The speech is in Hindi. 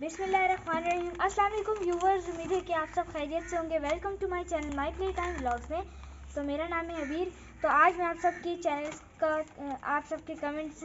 बिस्मिल्लाहिर्रहमानिर्रहीम। अस्सलाम वालेकुम व्यूवर्स, उम्मीद है कि आप सब खैरियत से होंगे। Welcome to my channel, my play time blogs में। तो मेरा नाम है अबीर। तो आज मैं आप सबकी चैनल का आप सबके कमेंट्स